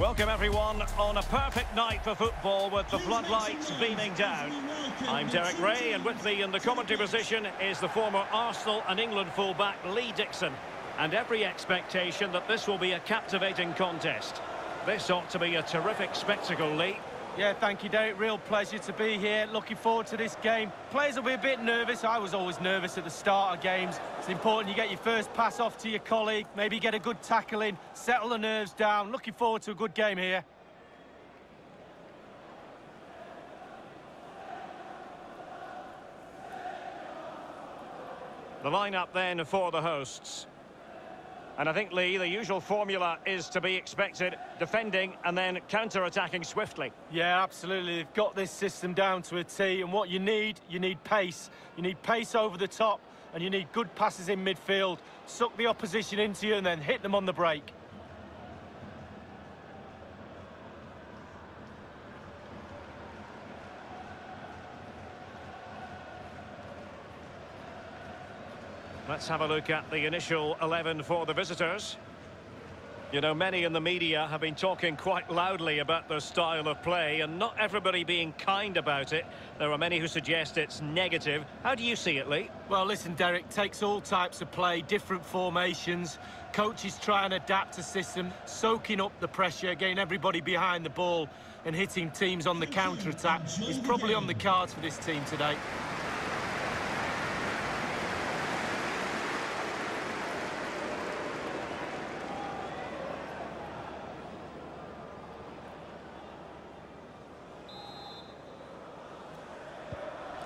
Welcome everyone on a perfect night for football with the floodlights beaming down. I'm Derek Ray and with me in the commentary position is the former Arsenal and England fullback Lee Dixon. And every expectation that this will be a captivating contest. This ought to be a terrific spectacle, Lee. Yeah, thank you, Derek. Real pleasure to be here. Looking forward to this game. Players will be a bit nervous. I was always nervous at the start of games. It's important you get your first pass off to your colleague, maybe get a good tackle in, settle the nerves down. Looking forward to a good game here. The lineup then for the hosts. And I think, Lee, the usual formula is to be expected, defending and then counter-attacking swiftly. Yeah, absolutely. They've got this system down to a T, and what you need, you need pace. You need pace over the top, and you need good passes in midfield. Suck the opposition into you and then hit them on the break. Let's have a look at the initial 11 for the visitors. You know, many in the media have been talking quite loudly about their style of play and not everybody being kind about it. There are many who suggest it's negative. How do you see it, Lee? Well, listen, Derek, takes all types of play, different formations. Coaches try and adapt a system, soaking up the pressure, getting everybody behind the ball and hitting teams on the counter-attack is probably on the cards for this team today.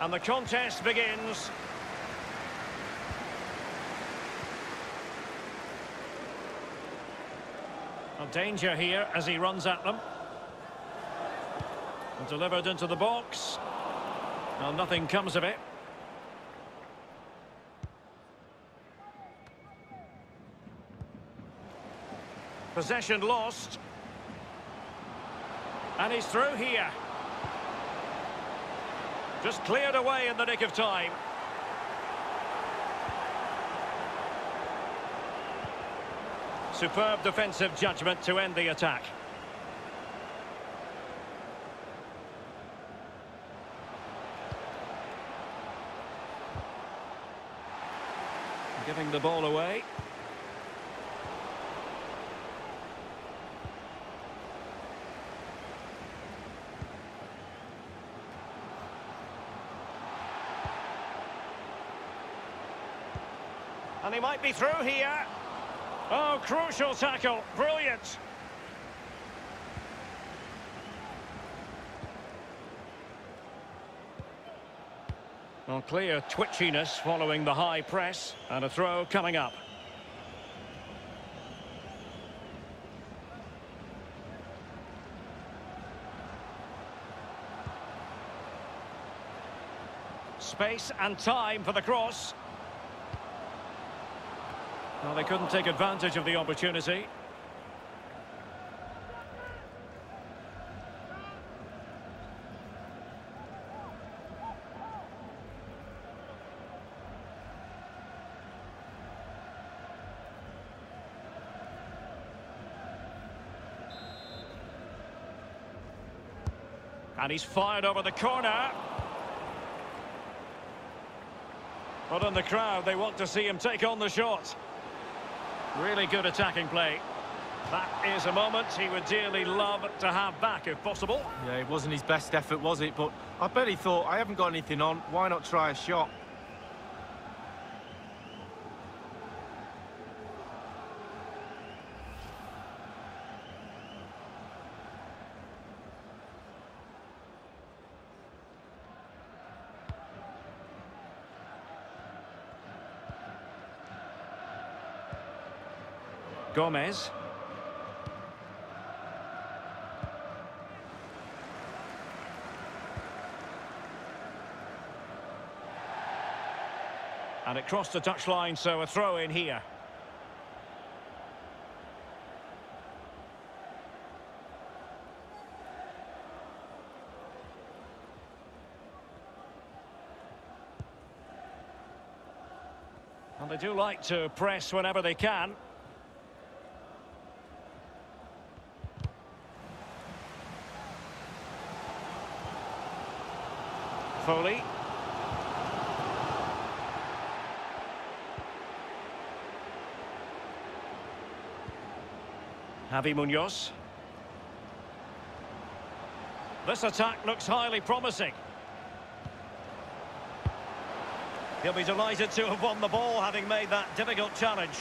And the contest begins. A danger here as he runs at them. And delivered into the box. Well, nothing comes of it. Possession lost. And he's through here. Just cleared away in the nick of time. Superb defensive judgment to end the attack. Giving the ball away. And he might be through here. Oh, crucial tackle. Brilliant. Well, clear twitchiness following the high press. And a throw coming up. Space and time for the cross. Well, they couldn't take advantage of the opportunity. And he's fired over the corner. But in the crowd, they want to see him take on the shot. Really good attacking play. That is a moment he would dearly love to have back, if possible. Yeah, it wasn't his best effort, was it? But I bet he thought, I haven't got anything on, why not try a shot? Gomez. And it crossed the touchline, so a throw in here. And they do like to press whenever they can. Foley. Javi Munoz. This attack looks highly promising. He'll be delighted to have won the ball, having made that difficult challenge.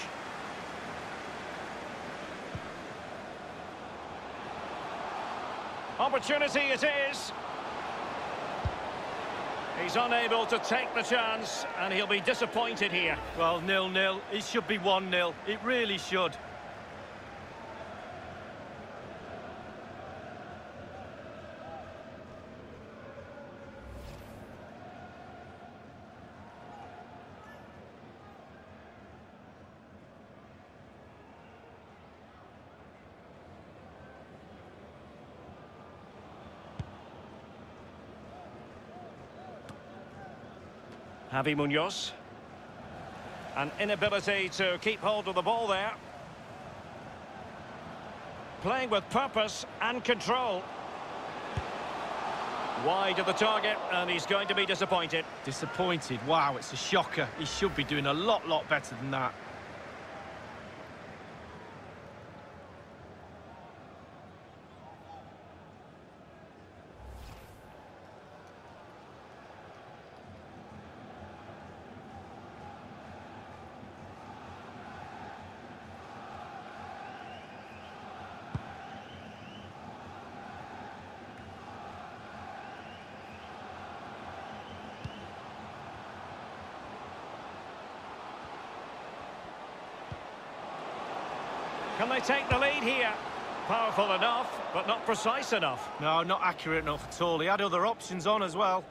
Opportunity it is. He's unable to take the chance, and he'll be disappointed here. Well, nil-nil. It should be 1-0. It really should. Javi Munoz. An inability to keep hold of the ball there. Playing with purpose and control. Wide of the target, and he's going to be disappointed. Disappointed. Wow, it's a shocker. He should be doing a lot, lot better than that. Can they take the lead here? Powerful enough, but not precise enough. No, not accurate enough at all. He had other options on as well.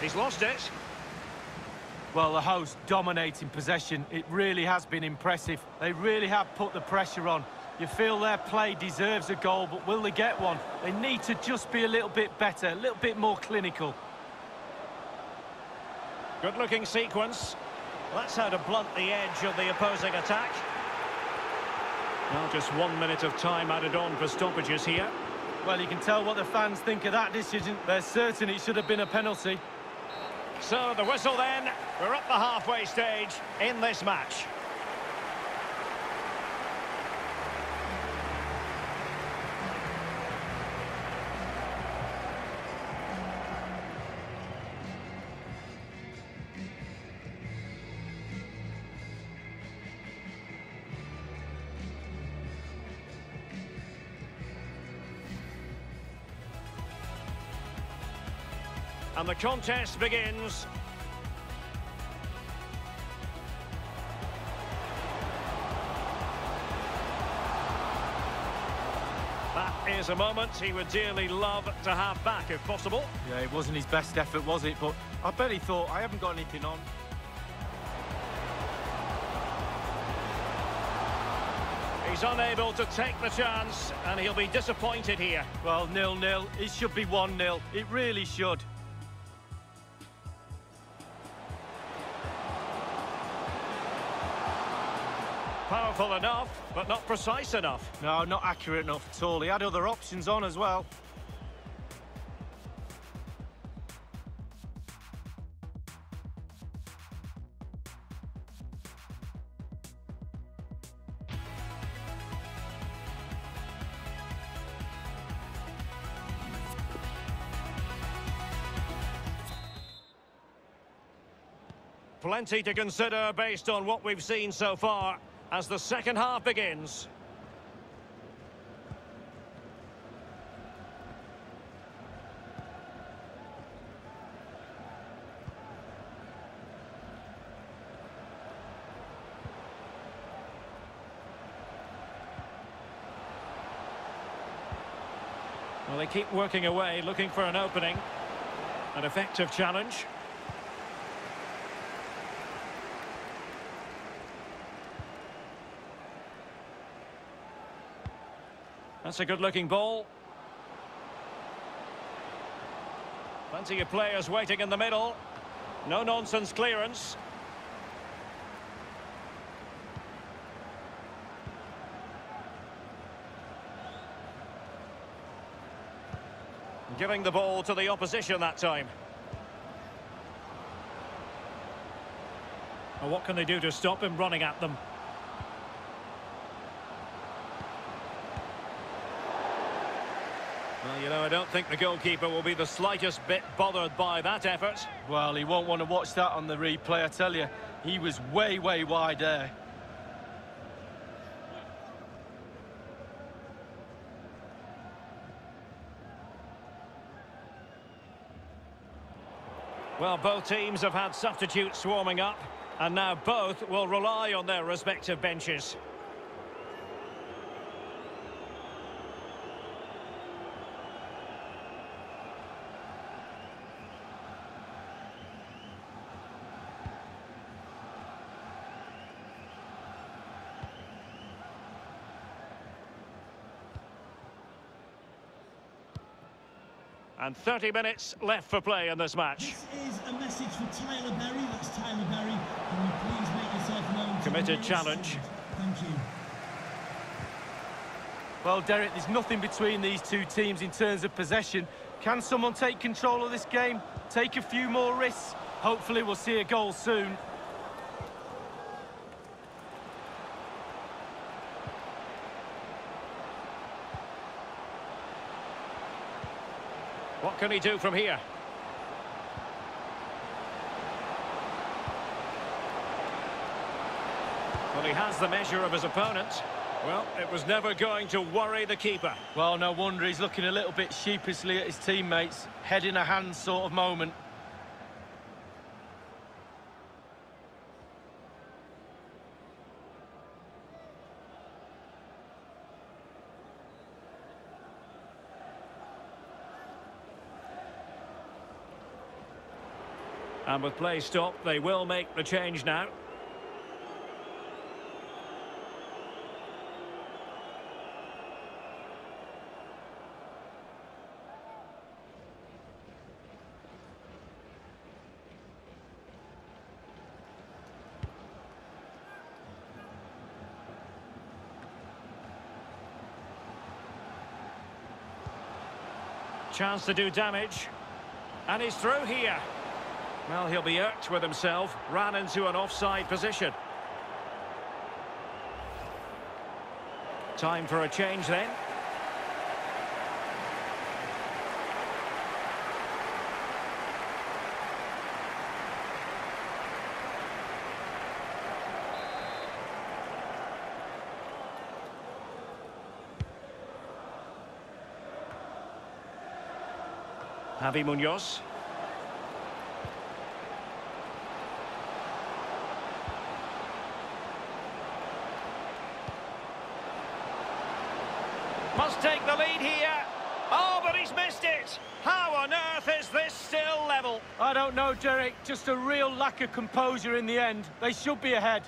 He's lost it. Well, the host dominating possession. It really has been impressive. They really have put the pressure on. You feel their play deserves a goal, but will they get one? They need to just be a little bit better, a little bit more clinical. Good-looking sequence. That's how to blunt the edge of the opposing attack. Well, just one minute of time added on for stoppages here. Well, you can tell what the fans think of that decision. They're certain it should have been a penalty. So the whistle then, we're at the halfway stage in this match. And the contest begins. That is a moment he would dearly love to have back, if possible. Yeah, it wasn't his best effort, was it? But I bet he thought, I haven't got anything on. He's unable to take the chance, and he'll be disappointed here. Well, nil-nil. It should be 1-0. It really should. Powerful enough, but not precise enough. No, not accurate enough at all. He had other options on as well. Plenty to consider based on what we've seen so far as the second half begins. Well, they keep working away, looking for an opening. An effective challenge. That's a good-looking ball. Plenty of players waiting in the middle. No-nonsense clearance. Giving the ball to the opposition that time. Well, what can they do to stop him running at them? You know, I don't think the goalkeeper will be the slightest bit bothered by that effort. Well, he won't want to watch that on the replay, I tell you. He was way, way wide there. Well, both teams have had substitutes swarming up, and now both will rely on their respective benches. And 30 minutes left for play in this match. This is a message for Tyler Berry. That's Tyler Berry. Can you please make yourself known? Committed challenge. Thank you. Well, Derek, there's nothing between these two teams in terms of possession. Can someone take control of this game? Take a few more risks? Hopefully we'll see a goal soon. What can he do from here? Well, he has the measure of his opponent. Well, it was never going to worry the keeper. Well, no wonder he's looking a little bit sheepishly at his teammates. Head in a hand sort of moment. And with play stopped, they will make the change now. Chance to do damage. And he's through here. Well, he'll be irked with himself. Ran into an offside position. Time for a change then. Javi Munoz. Must take the lead here. Oh, but he's How on earth is this still level? I don't know, Derek. Just a real lack of composure in the end. They should be ahead.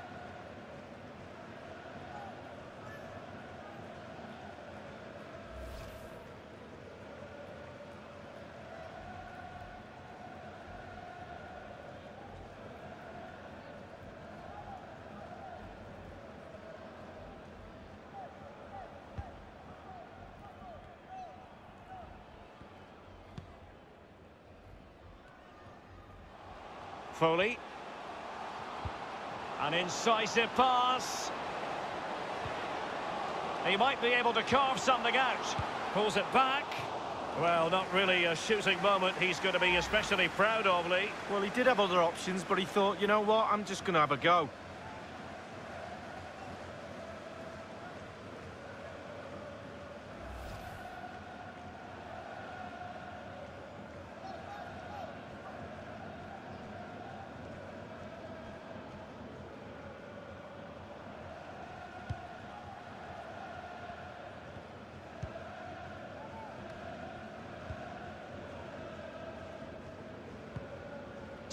Foley. An incisive pass. He might be able to carve something out. Pulls it back. Well, not really a shooting moment he's going to be especially proud of, Lee. Well, he did have other options, but he thought, you know what, I'm just going to have a go.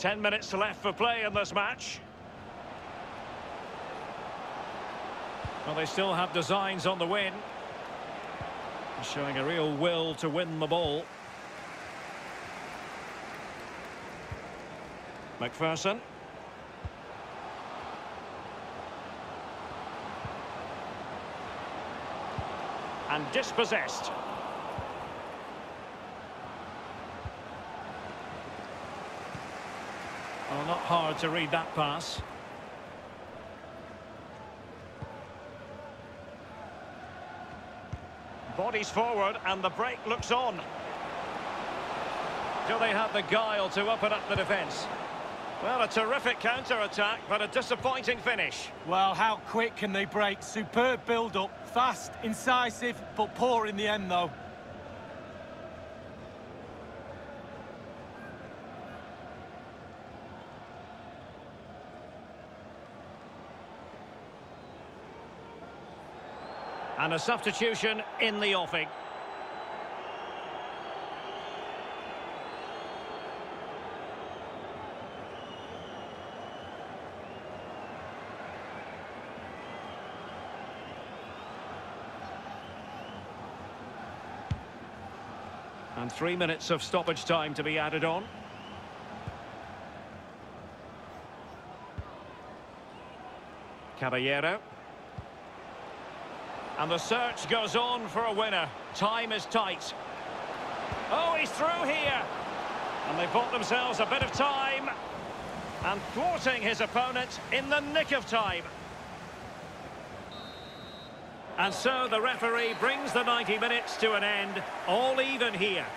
Ten minutes left for play in this match. Well, they still have designs on the win. Showing a real will to win the ball. McPherson. And dispossessed. Well, not hard to read that pass. Bodies forward and the break looks on. Do they have the guile to open up the defence? Well, a terrific counter-attack, but a disappointing finish. Well, how quick can they break? Superb build-up, fast, incisive, but poor in the end, though. And a substitution in the offing. And three minutes of stoppage time to be added on. Caballero. And the search goes on for a winner. Time is tight. Oh, he's through here. And they bought themselves a bit of time. And thwarting his opponent in the nick of time. And so the referee brings the 90 minutes to an end, all even here.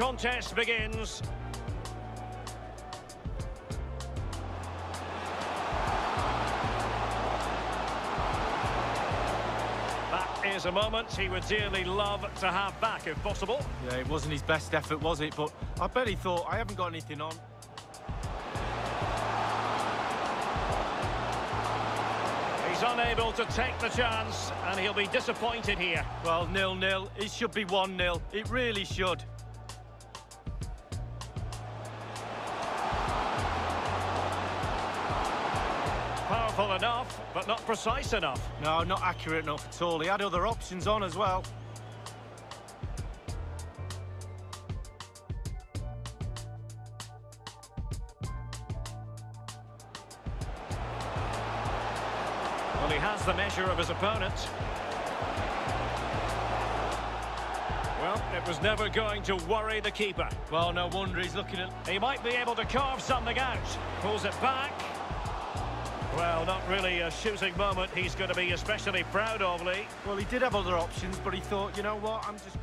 Contest begins. That is a moment he would dearly love to have back if possible. Yeah, it wasn't his best effort, was it? But I bet he thought, I haven't got anything on. He's unable to take the chance and he'll be disappointed here. Well, nil-nil. It should be 1-0. It really should. But not precise enough. No, not accurate enough at all. He had other options on as well. Well, he has the measure of his opponent. Well, it was never going to worry the keeper. Well, no wonder he's looking at... He might be able to carve something out. Pulls it back. Well, not really a shooting moment he's going to be especially proud of, Lee. Well, he did have other options, but he thought, you know what, I'm just...